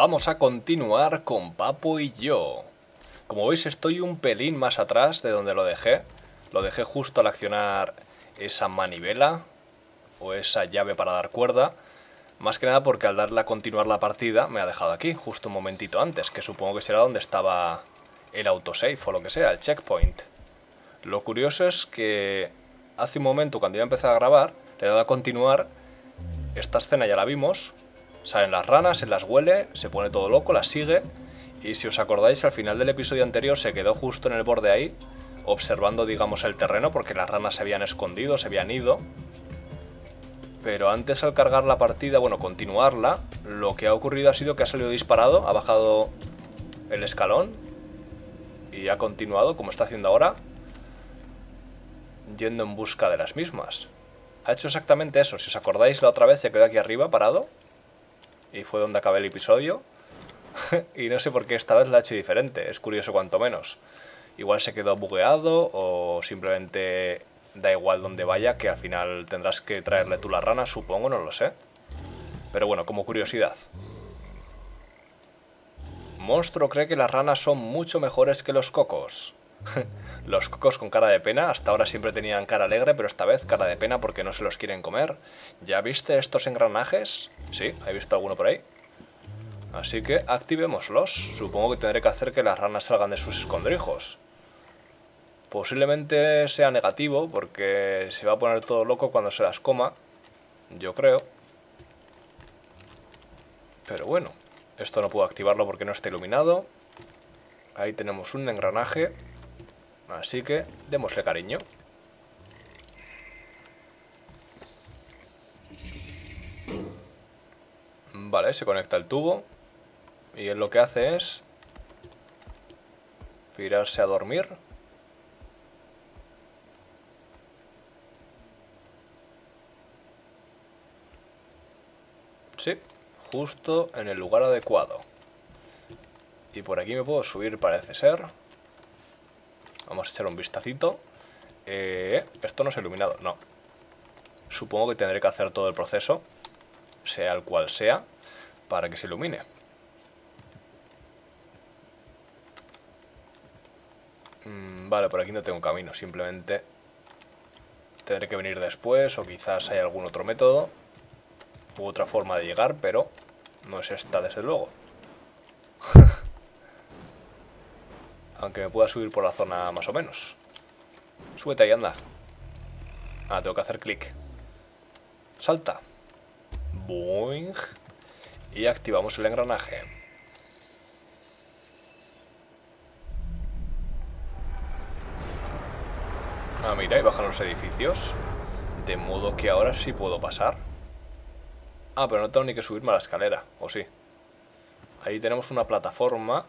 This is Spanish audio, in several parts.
Vamos a continuar con Papo y yo. Como veis estoy un pelín más atrás de donde lo dejé. Lo dejé justo al accionar esa manivela o esa llave para dar cuerda. Más que nada porque al darle a continuar la partida me ha dejado aquí, justo un momentito antes, que supongo que será donde estaba el autosave o lo que sea, el checkpoint. Lo curioso es que hace un momento cuando a empezar a grabar, le he dado a continuar, esta escena ya la vimos, salen las ranas, se las huele, se pone todo loco, las sigue, y si os acordáis al final del episodio anterior se quedó justo en el borde ahí, observando digamos el terreno porque las ranas se habían escondido, se habían ido, pero antes al cargar la partida, bueno, continuarla, lo que ha ocurrido ha sido que ha salido disparado, ha bajado el escalón y ha continuado, como está haciendo ahora, yendo en busca de las mismas. Ha hecho exactamente eso, si os acordáis la otra vez se quedó aquí arriba parado y fue donde acabé el episodio y no sé por qué esta vez la ha hecho diferente, es curioso cuanto menos. Igual se quedó bugueado o simplemente da igual donde vaya, que al final tendrás que traerle tú la rana, supongo, no lo sé. Pero bueno, como curiosidad. Monstruo cree que las ranas son mucho mejores que los cocos. los cocos con cara de pena, hasta ahora siempre tenían cara alegre, pero esta vez cara de pena porque no se los quieren comer. ¿Ya viste estos engranajes? Sí, he visto alguno por ahí. Así que activémoslos. Supongo que tendré que hacer que las ranas salgan de sus escondrijos. Posiblemente sea negativo porque se va a poner todo loco cuando se las coma. Yo creo. Pero bueno, esto no puedo activarlo porque no está iluminado. Ahí tenemos un engranaje. Así que démosle cariño. Vale, se conecta el tubo. Y él lo que hace es... Pirarse a dormir. Sí, justo en el lugar adecuado. Y por aquí me puedo subir, parece ser. Vamos a echar un vistacito. Eh, esto no es iluminado, no. Supongo que tendré que hacer todo el proceso, sea el cual sea, para que se ilumine. Mm, vale, por aquí no tengo camino, simplemente tendré que venir después o quizás hay algún otro método otra forma de llegar, pero no es esta desde luego. Aunque me pueda subir por la zona más o menos. Súbete ahí, anda. Ah, tengo que hacer clic. Salta. Boing. Y activamos el engranaje. Ah, mira, y bajan los edificios. De modo que ahora sí puedo pasar. Ah, pero no tengo ni que subirme a la escalera, ¿o sí? Ahí tenemos una plataforma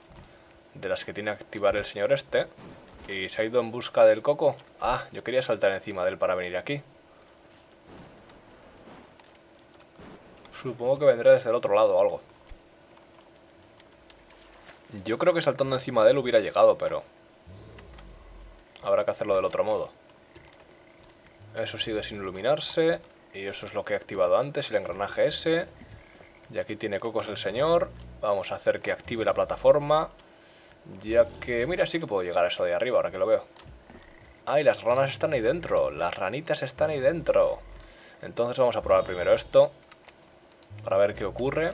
de las que tiene que activar el señor este. Y se ha ido en busca del coco. Ah, yo quería saltar encima de él para venir aquí. Supongo que vendrá desde el otro lado o algo. Yo creo que saltando encima de él hubiera llegado, pero... Habrá que hacerlo del otro modo. Eso sigue sin iluminarse. Y eso es lo que he activado antes, el engranaje ese. Y aquí tiene cocos el señor. Vamos a hacer que active la plataforma. Ya que, mira, sí que puedo llegar a eso de arriba, ahora que lo veo. ¡Ay, las ranas están ahí dentro! Las ranitas están ahí dentro. Entonces vamos a probar primero esto. Para ver qué ocurre.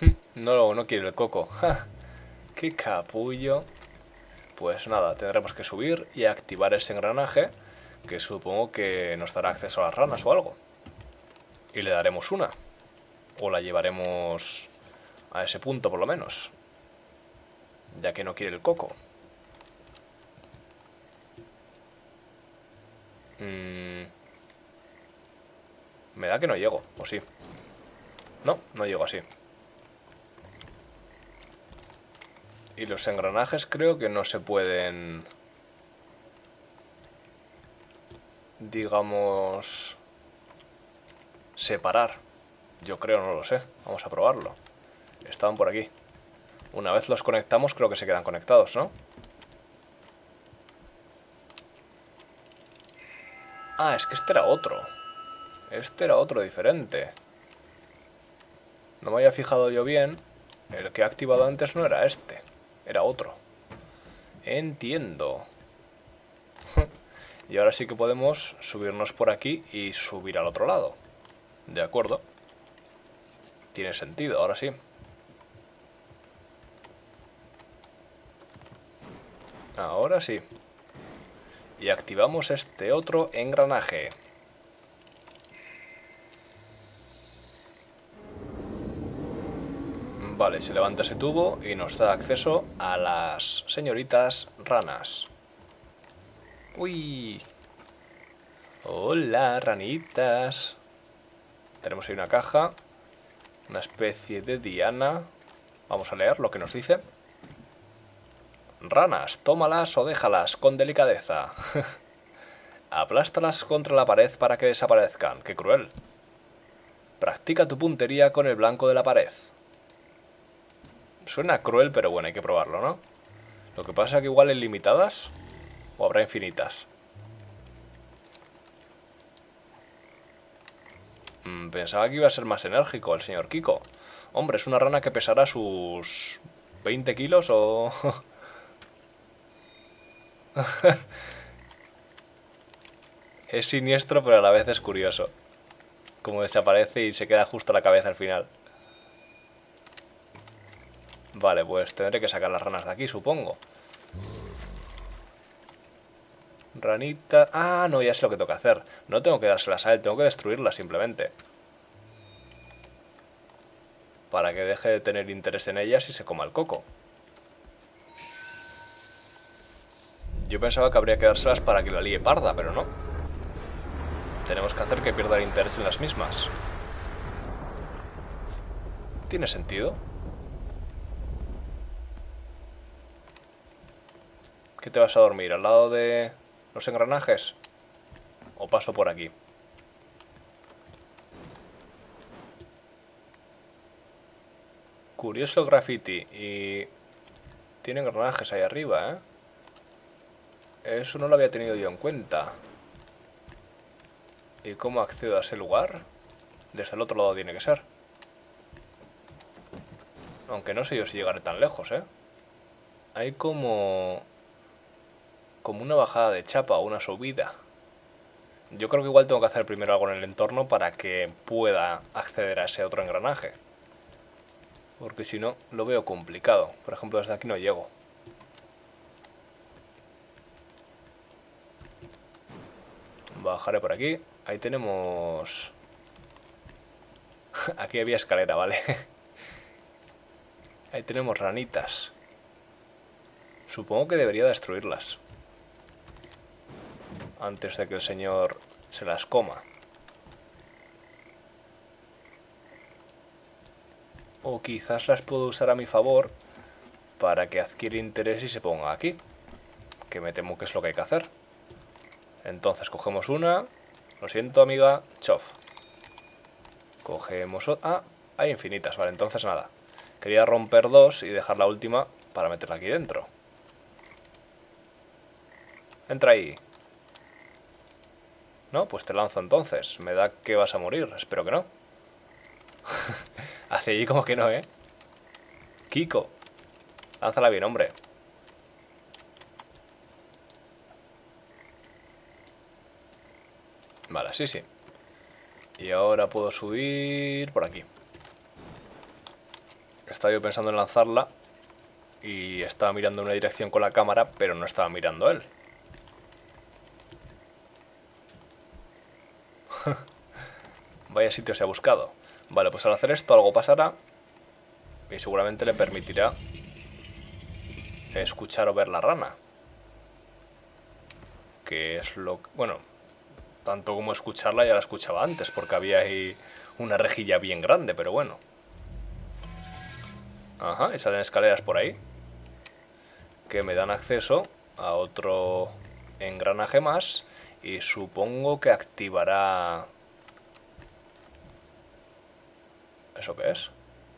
No, no quiere el coco. ¡Qué capullo! Pues nada, tendremos que subir y activar ese engranaje que supongo que nos dará acceso a las ranas o algo. Y le daremos una. O la llevaremos a ese punto por lo menos. Ya que no quiere el coco. Mm. Me da que no llego, o sí. No, no llego así. Y los engranajes creo que no se pueden digamos, separar. Yo creo, no lo sé. Vamos a probarlo. Estaban por aquí. Una vez los conectamos, creo que se quedan conectados, ¿no? Ah, es que este era otro. Este era otro diferente. No me había fijado yo bien. El que he activado antes no era este. Era otro. Entiendo. y ahora sí que podemos subirnos por aquí y subir al otro lado. De acuerdo. Tiene sentido, ahora sí. Ahora sí. Y activamos este otro engranaje. Vale, se levanta ese tubo y nos da acceso a las señoritas ranas. Uy. Hola, ranitas. Tenemos ahí una caja. Una especie de diana. Vamos a leer lo que nos dice. Ranas, tómalas o déjalas con delicadeza. Aplástalas contra la pared para que desaparezcan. ¡Qué cruel! Practica tu puntería con el blanco de la pared. Suena cruel, pero bueno, hay que probarlo, ¿no? Lo que pasa es que igual en limitadas o habrá infinitas. Mm, pensaba que iba a ser más enérgico el señor Kiko. Hombre, es una rana que pesará sus 20 kilos o... es siniestro, pero a la vez es curioso. Como desaparece y se queda justo la cabeza al final. Vale, pues tendré que sacar las ranas de aquí, supongo. Ranita... Ah, no, ya sé lo que tengo que hacer. No tengo que dárselas a él, tengo que destruirlas simplemente. Para que deje de tener interés en ellas y se coma el coco. Yo pensaba que habría que dárselas para que la líe parda, pero no. Tenemos que hacer que pierda el interés en las mismas. ¿Tiene sentido? ¿Qué te vas a dormir? ¿Al lado de los engranajes? ¿O paso por aquí? Curioso graffiti y... Tiene engranajes ahí arriba, ¿eh? Eso no lo había tenido yo en cuenta. ¿Y cómo accedo a ese lugar? Desde el otro lado tiene que ser. Aunque no sé yo si llegaré tan lejos, ¿eh? Hay como como una bajada de chapa o una subida. Yo creo que igual tengo que hacer primero algo en el entorno para que pueda acceder a ese otro engranaje. Porque si no, lo veo complicado. Por ejemplo, desde aquí no llego. Bajaré por aquí. Ahí tenemos... aquí había escalera, ¿vale? Ahí tenemos ranitas. Supongo que debería destruirlas antes de que el señor se las coma. O quizás las puedo usar a mi favor para que adquiera interés y se ponga aquí. Que me temo que es lo que hay que hacer. Entonces cogemos una. Lo siento, amiga. Chof. Cogemos otra. Ah, hay infinitas. Vale, entonces nada. Quería romper dos y dejar la última para meterla aquí dentro. Entra ahí. No, pues te lanzo entonces. Me da que vas a morir. Espero que no. Hace allí como que no, ¿eh? Kiko. Lánzala bien, hombre. Vale, sí, sí. Y ahora puedo subir por aquí. Estaba yo pensando en lanzarla y estaba mirando en una dirección con la cámara, pero no estaba mirando él. Vaya sitio se ha buscado. Vale, pues al hacer esto algo pasará. Y seguramente le permitirá escuchar o ver la rana. Que es lo que... Bueno, tanto como escucharla ya la escuchaba antes, porque había ahí una rejilla bien grande, pero bueno. Ajá, y salen escaleras por ahí. Que me dan acceso a otro engranaje más. Y supongo que activará ¿Eso qué es?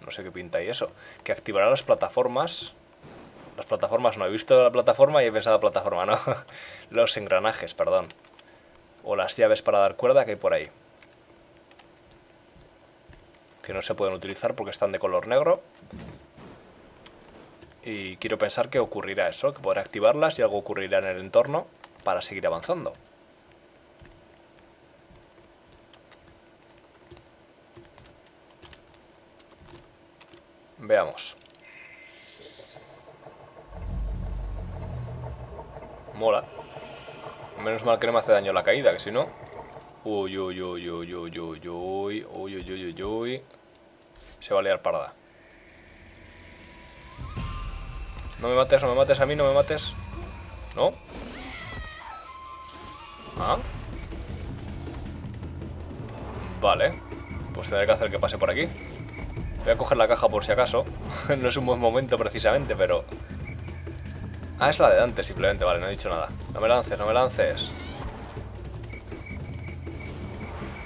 No sé qué pinta ahí eso. Que activará las plataformas. Las plataformas no, he visto la plataforma y he pensado plataforma, no. Los engranajes, perdón. O las llaves para dar cuerda que hay por ahí. que no se pueden utilizar porque están de color negro. Y quiero pensar que ocurrirá eso, que podré activarlas y algo ocurrirá en el entorno para seguir avanzando. Veamos. Mola. Menos mal que no me hace daño la caída, que si no... Uy, uy, uy, uy, uy, uy, uy, uy, uy, uy, uy, Se va a liar parda. No me mates, no me mates a mí, no me mates. ¿No? Ah. Vale. Pues tendré que hacer que pase por aquí. Voy a coger la caja por si acaso. no es un buen momento precisamente, pero... Ah, es la de antes simplemente, vale, no he dicho nada. No me lances, no me lances.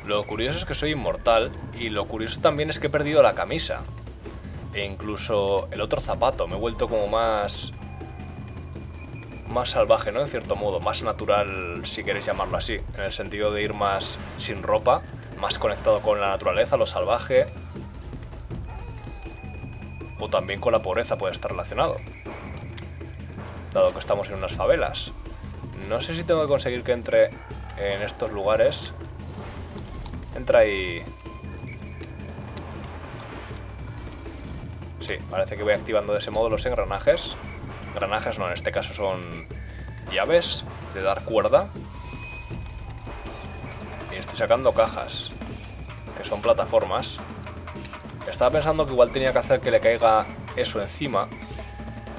Lo curioso es que soy inmortal y lo curioso también es que he perdido la camisa. E incluso el otro zapato, me he vuelto como más... Más salvaje, ¿no? En cierto modo, más natural, si queréis llamarlo así. En el sentido de ir más sin ropa, más conectado con la naturaleza, lo salvaje, o también con la pobreza puede estar relacionado. Dado que estamos en unas favelas. No sé si tengo que conseguir que entre en estos lugares. Entra y... Sí, parece que voy activando de ese modo los engranajes. Engranajes no, en este caso son llaves de dar cuerda. Y estoy sacando cajas, que son plataformas. Estaba pensando que igual tenía que hacer que le caiga eso encima.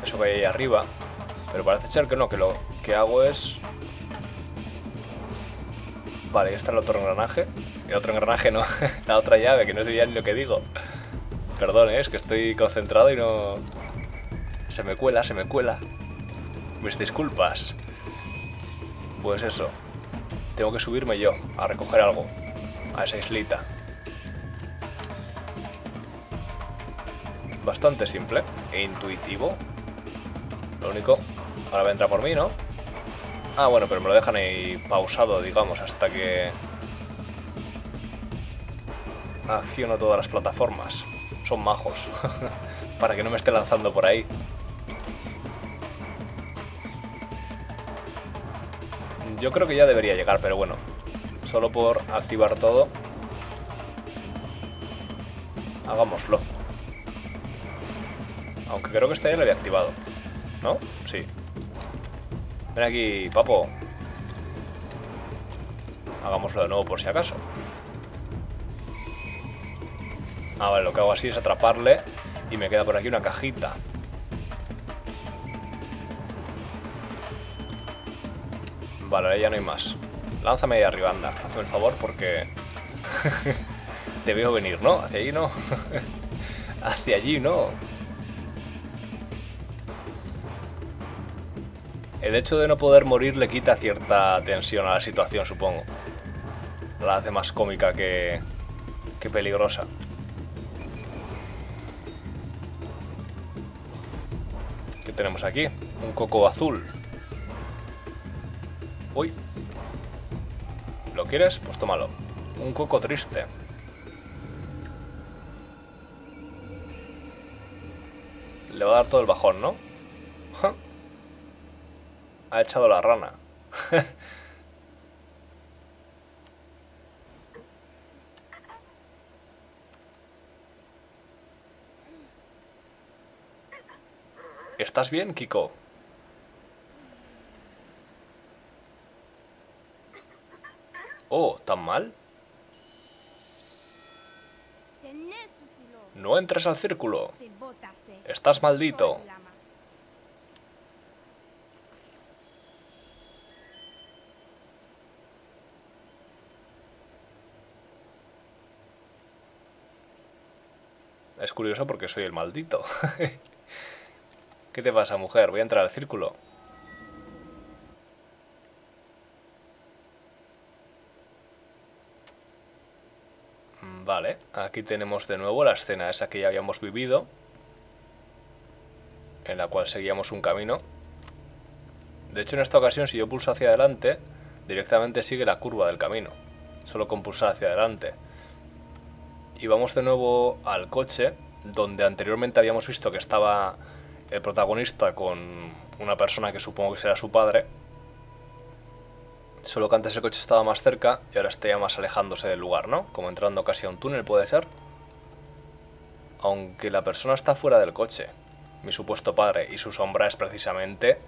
Eso que hay ahí arriba. Pero parece ser que no, que lo que hago es... Vale, ahí está el otro engranaje. El otro engranaje no, la otra llave, que no sé bien ni lo que digo. Perdón, ¿eh? es que estoy concentrado y no... Se me cuela, se me cuela. Mis disculpas. Pues eso. Tengo que subirme yo a recoger algo. A esa islita. bastante simple e intuitivo. Lo único... Ahora entrar por mí, ¿no? Ah, bueno, pero me lo dejan ahí pausado, digamos, hasta que... Acciono todas las plataformas. Son majos. Para que no me esté lanzando por ahí. Yo creo que ya debería llegar, pero bueno. Solo por activar todo. Hagámoslo. Aunque creo que este ya lo había activado. ¿No? Sí. Ven aquí, papo. Hagámoslo de nuevo por si acaso. Ah, vale, lo que hago así es atraparle y me queda por aquí una cajita. Vale, ahora ya no hay más. Lánzame ahí arriba, anda. Hazme el favor porque... Te veo venir, ¿no? Hacia allí no. Hacia allí no. El hecho de no poder morir le quita cierta tensión a la situación, supongo. La hace más cómica que, que peligrosa. ¿Qué tenemos aquí? Un coco azul. Uy. ¿Lo quieres? Pues tómalo. Un coco triste. Le va a dar todo el bajón, ¿no? Ha echado la rana. ¿Estás bien, Kiko? Oh, ¿tan mal? No entres al círculo. Estás maldito. Es curioso porque soy el maldito. ¿Qué te pasa, mujer? Voy a entrar al círculo. Mm, vale, aquí tenemos de nuevo la escena esa que ya habíamos vivido. En la cual seguíamos un camino. De hecho, en esta ocasión, si yo pulso hacia adelante, directamente sigue la curva del camino. Solo con pulsar hacia adelante. Y vamos de nuevo al coche, donde anteriormente habíamos visto que estaba el protagonista con una persona que supongo que será su padre. Solo que antes el coche estaba más cerca y ahora está ya más alejándose del lugar, ¿no? Como entrando casi a un túnel, puede ser. Aunque la persona está fuera del coche, mi supuesto padre, y su sombra es precisamente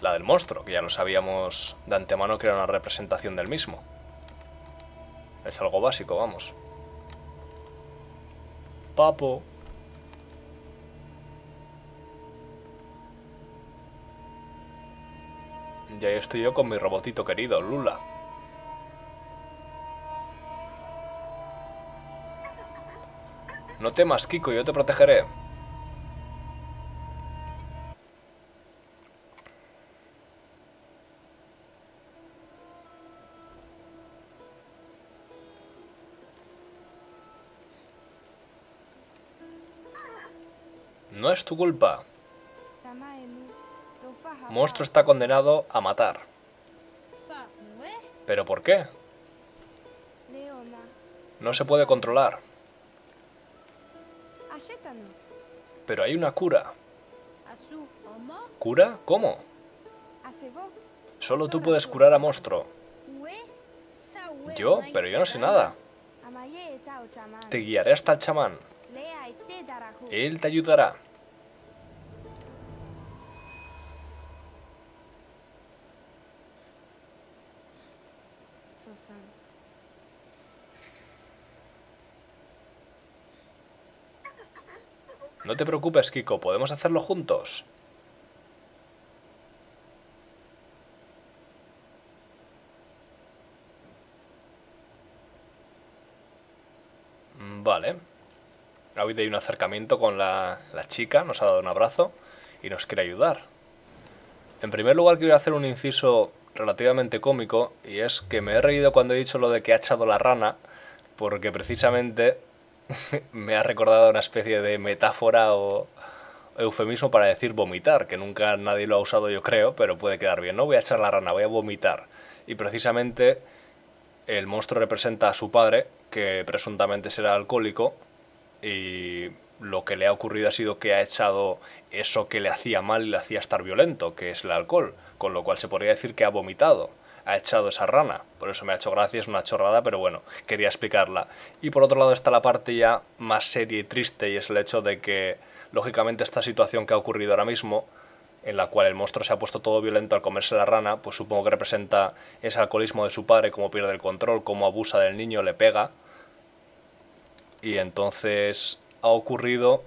la del monstruo, que ya lo sabíamos de antemano que era una representación del mismo. Es algo básico, vamos. Papo. Y ahí estoy yo con mi robotito querido, Lula. No temas, Kiko, yo te protegeré. Es tu culpa. Monstruo está condenado a matar. ¿Pero por qué? No se puede controlar. Pero hay una cura. ¿Cura? ¿Cómo? Solo tú puedes curar a monstruo. ¿Yo? Pero yo no sé nada. Te guiaré hasta el chamán. Él te ayudará. No te preocupes, Kiko, podemos hacerlo juntos. Vale. Ha habido ahí un acercamiento con la, la, chica, nos ha dado un abrazo y nos quiere ayudar. En primer lugar quiero hacer un inciso relativamente cómico y es que me he reído cuando he dicho lo de que ha echado la rana porque precisamente me ha recordado una especie de metáfora o eufemismo para decir vomitar, que nunca nadie lo ha usado yo creo, pero puede quedar bien. No voy a echar la rana, voy a vomitar. Y precisamente el monstruo representa a su padre, que presuntamente será alcohólico, y lo que le ha ocurrido ha sido que ha echado eso que le hacía mal y le hacía estar violento, que es el alcohol, con lo cual se podría decir que ha vomitado ha echado esa rana. Por eso me ha hecho gracia, es una chorrada, pero bueno, quería explicarla. Y por otro lado está la parte ya más seria y triste, y es el hecho de que, lógicamente, esta situación que ha ocurrido ahora mismo, en la cual el monstruo se ha puesto todo violento al comerse la rana, pues supongo que representa ese alcoholismo de su padre, cómo pierde el control, cómo abusa del niño, le pega. Y entonces ha ocurrido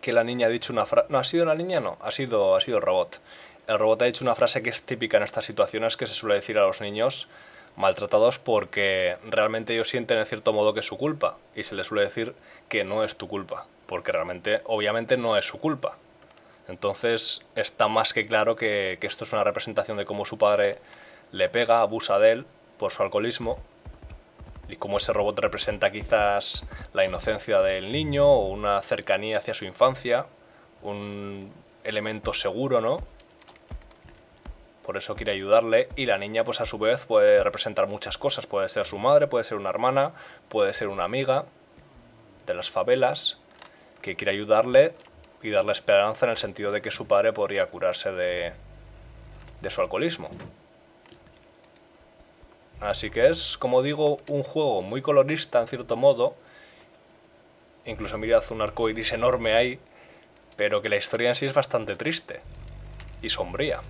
que la niña ha dicho una frase... No, ha sido la niña, no, ha sido, ha sido robot el robot ha dicho una frase que es típica en estas situaciones que se suele decir a los niños maltratados porque realmente ellos sienten en cierto modo que es su culpa y se les suele decir que no es tu culpa, porque realmente obviamente no es su culpa. Entonces está más que claro que, que esto es una representación de cómo su padre le pega, abusa de él por su alcoholismo y cómo ese robot representa quizás la inocencia del niño o una cercanía hacia su infancia, un elemento seguro, ¿no? Por eso quiere ayudarle y la niña pues a su vez puede representar muchas cosas, puede ser su madre, puede ser una hermana, puede ser una amiga de las favelas que quiere ayudarle y darle esperanza en el sentido de que su padre podría curarse de, de su alcoholismo. Así que es, como digo, un juego muy colorista en cierto modo. Incluso mirad un arco iris enorme ahí, pero que la historia en sí es bastante triste y sombría.